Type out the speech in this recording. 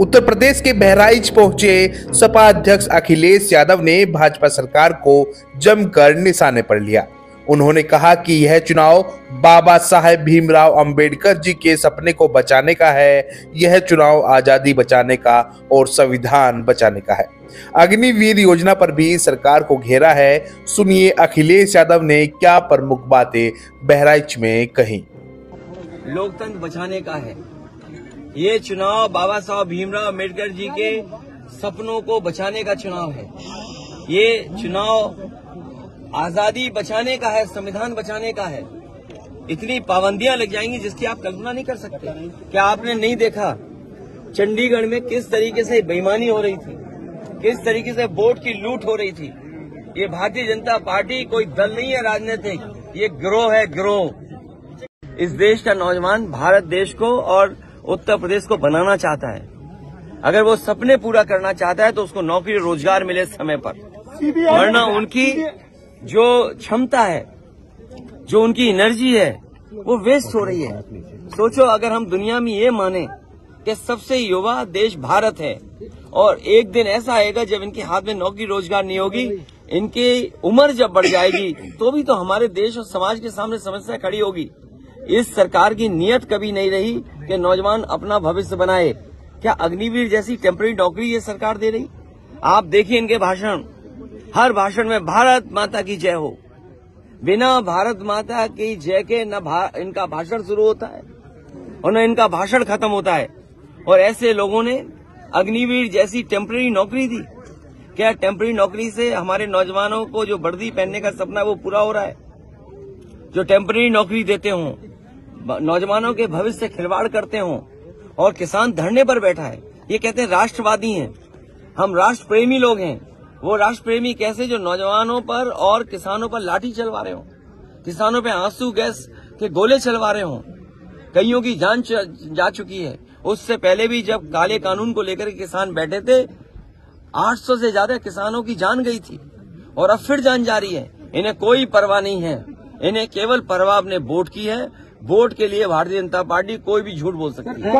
उत्तर प्रदेश के बहराइच पहुँचे सपा अध्यक्ष अखिलेश यादव ने भाजपा सरकार को जमकर निशाने पर लिया। उन्होंने कहा कि यह चुनाव बाबा साहेब भीमराव अंबेडकर जी के सपने को बचाने का है। यह चुनाव आज़ादी बचाने का और संविधान बचाने का है। अग्निवीर योजना पर भी सरकार को घेरा है। सुनिए अखिलेश यादव ने क्या प्रमुख बातें बहराइच में कही। लोकतंत्र बचाने का है। ये चुनाव बाबा साहब भीमराव अंबेडकर जी के सपनों को बचाने का चुनाव है। ये चुनाव आज़ादी बचाने का है, संविधान बचाने का है। इतनी पाबंदियाँ लग जाएँगी जिसकी आप कल्पना नहीं कर सकते। क्या आपने नहीं देखा चंडीगढ़ में किस तरीके से बेईमानी हो रही थी? किस तरीके से वोट की लूट हो रही थी? ये भारतीय जनता पार्टी कोई दल नहीं है राजनीतिक। ये गिरोह है गिरोह। इस देश का नौजवान भारत देश को और उत्तर प्रदेश को बनाना चाहता है। अगर वो सपने पूरा करना चाहता है तो उसको नौकरी रोज़गार मिले समय पर। वरना उनकी जो क्षमता है जो उनकी एनर्जी है वो वेस्ट हो रही है। सोचो अगर हम दुनिया में ये माने कि सबसे युवा देश भारत है और एक दिन ऐसा आएगा जब इनके हाथ में नौकरी रोज़गार नहीं होगी इनकी उम्र जब बढ़ जाएगी तो भी तो हमारे देश और समाज के सामने समस्या खड़ी होगी। इस सरकार की नीयत कभी नहीं रही कि नौजवान अपना भविष्य बनाए। क्या अग्निवीर जैसी टेम्पररी नौकरी ये सरकार दे रही? आप देखिए इनके भाषण। हर भाषण में भारत माता की जय हो। बिना भारत माता की जय के न इनका भाषण शुरू होता है और न इनका भाषण खत्म होता है। और ऐसे लोगों ने अग्निवीर जैसी टेम्पररी नौकरी दी। क्या टेम्पररी नौकरी से हमारे नौजवानों को जो वर्दी पहनने का सपना वो पूरा हो रहा है? जो टेम्पररी नौकरी देते हों नौजवानों के भविष्य से खिलवाड़ करते हों और किसान धरने पर बैठा है। ये कहते हैं राष्ट्रवादी हैं। हम राष्ट्र प्रेमी लोग हैं। वो राष्ट्र प्रेमी कैसे जो नौजवानों पर और किसानों पर लाठी चलवा रहे हो? किसानों पे आँसू गैस के गोले चलवा रहे हो? कईयों की जान जा चुकी है। उससे पहले भी जब काले कानून को लेकर किसान बैठे थे 800 से ज़्यादा किसानों की जान गई थी और अब फिर जान जा रही है। इन्हें कोई परवाह नहीं है। इन्हें केवल परवाह अपने वोट की है वोट के लिए भारतीय जनता पार्टी कोई भी झूठ बोल सकती है।